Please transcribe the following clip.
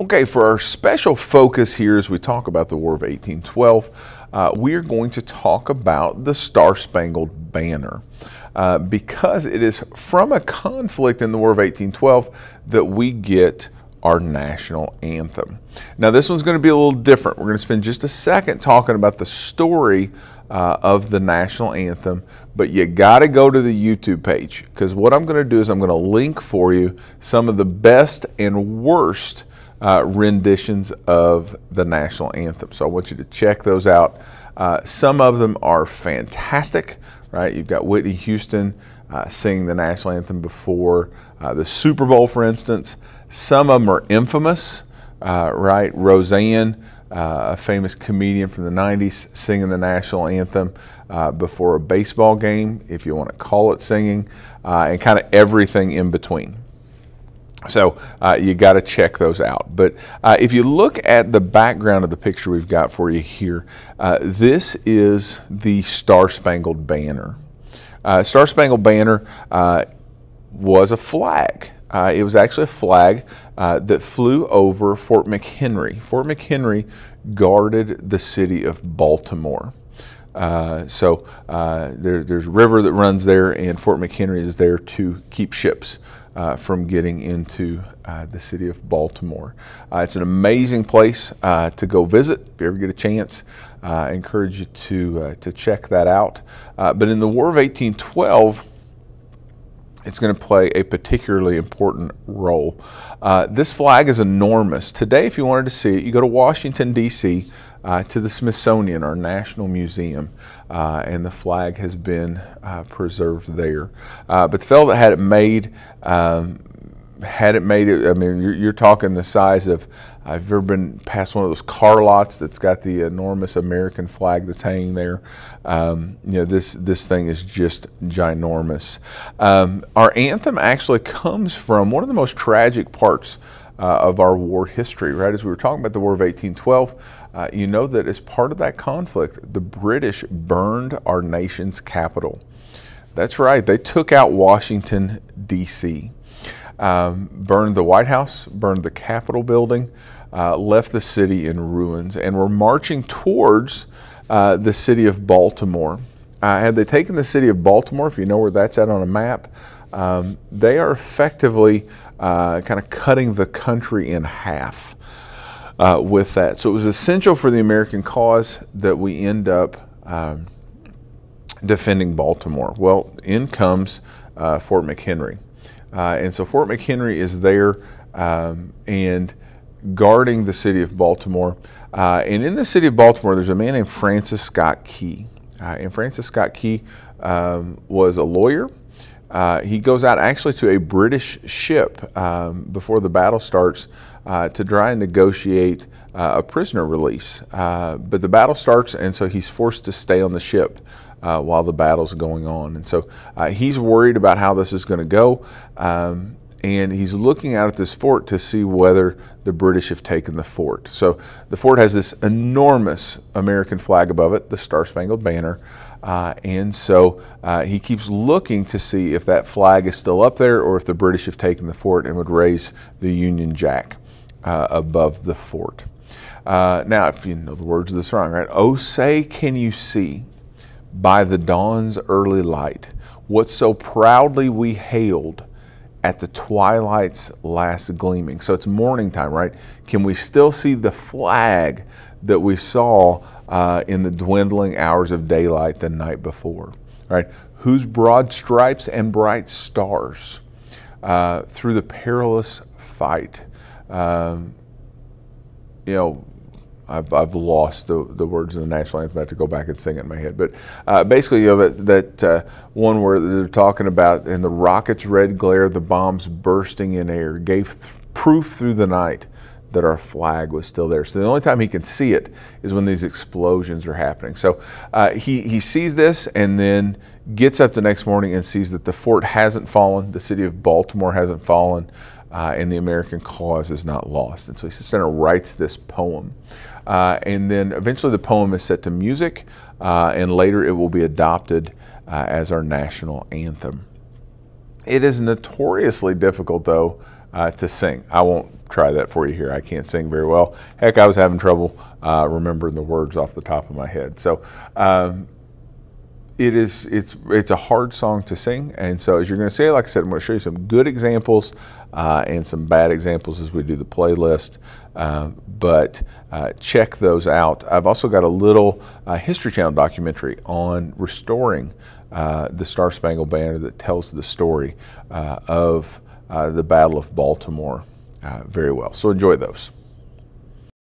Okay, for our special focus here as we talk about the War of 1812, uh, we are going to talk about the Star Spangled Banner. Uh, because it is from a conflict in the War of 1812 that we get our national anthem. Now, this one's going to be a little different. We're going to spend just a second talking about the story uh, of the national anthem, but you got to go to the YouTube page because what I'm going to do is I'm going to link for you some of the best and worst uh, renditions of the national anthem. So I want you to check those out. Uh, some of them are fantastic, right? You've got Whitney Houston uh, singing the national anthem before uh, the Super Bowl, for instance. Some of them are infamous, uh, right? Roseanne, uh, a famous comedian from the 90s, singing the national anthem before a baseball game, if you want to call it singing, and kind of everything in between. So uh, you got to check those out. But uh, if you look at the background of the picture we've got for you here, uh, this is the Star Spangled Banner. Star Spangled Banner was a flag. Uh, it was actually a flag uh, that flew over Fort McHenry. Fort McHenry guarded the city of Baltimore. Uh, so uh, there, there's a river that runs there, and Fort McHenry is there to keep ships uh, from getting into uh, the city of Baltimore. Uh, it's an amazing place uh, to go visit if you ever get a chance. Uh, I encourage you to, to check that out. but in the War of 1812, it's going to play a particularly important role. Uh, this flag is enormous. Today, if you wanted to see it, you go to Washington, D.C., uh, to the Smithsonian, our National Museum, uh, and the flag has been uh, preserved there. Uh, but the fellow that had it made, um, had it made, it, I mean, you're, you're talking the size of I've ever been past one of those car lots that's got the enormous American flag that's hanging there. Um, you know, this this thing is just ginormous. Um, our anthem actually comes from one of the most tragic parts uh, of our war history. Right as we were talking about the War of 1812, uh, you know that as part of that conflict, the British burned our nation's capital. That's right. They took out Washington D.C. Um, burned the White House, burned the Capitol building, uh, left the city in ruins and were marching towards uh, the city of Baltimore. Uh, had they taken the city of Baltimore, if you know where that's at on a map, um, they are effectively uh, kind of cutting the country in half uh, with that. So it was essential for the American cause that we end up um, defending Baltimore. Well, in comes uh, Fort McHenry. And so Fort McHenry is there, um, and guarding the city of Baltimore. Uh, and in the city of Baltimore, there's a man named Francis Scott Key. Uh, and Francis Scott Key um, was a lawyer. Uh, he goes out actually to a British ship um, before the battle starts uh, to try and negotiate uh, a prisoner release. Uh, but the battle starts, and so he's forced to stay on the ship. While the battle's going on. And so he's worried about how this is going to go. Um, and he's looking out at this fort to see whether the British have taken the fort. So the fort has this enormous American flag above it, the Star Spangled Banner. Uh, and so uh, he keeps looking to see if that flag is still up there or if the British have taken the fort and would raise the Union Jack uh, above the fort. Uh, now, if you know the words of the song, right? Oh, say, can you see by the dawn's early light what so proudly we hailed? at the twilight's last gleaming. So it's morning time, right? Can we still see the flag that we saw uh, in the dwindling hours of daylight the night before, right? Whose broad stripes and bright stars uh, through the perilous fight, um, you know, I've, I've lost the, the words of the national anthem. I have to go back and sing it in my head. But uh, basically, you know, that, that uh, one where they're talking about in the rocket's red glare, the bombs bursting in air gave th- proof through the night that our flag was still there. So the only time he can see it is when these explosions are happening. So uh, he, he sees this and then gets up the next morning and sees that the fort hasn't fallen, the city of Baltimore hasn't fallen, uh, and the American cause is not lost. And so he sits there and writes this poem. Uh, and then eventually the poem is set to music, uh, and later it will be adopted uh, as our national anthem. It is notoriously difficult, though, uh, to sing. I won't try that for you here. I can't sing very well. Heck, I was having trouble uh, remembering the words off the top of my head. So um, it is it's it's a hard song to sing, and so as you're going to say, like I said, I'm going to show you some good examples uh, and some bad examples as we do the playlist. Uh, but uh, check those out. I've also got a little uh, History Channel documentary on restoring uh, the Star Spangled Banner that tells the story uh, of the Battle of Baltimore very well. So enjoy those.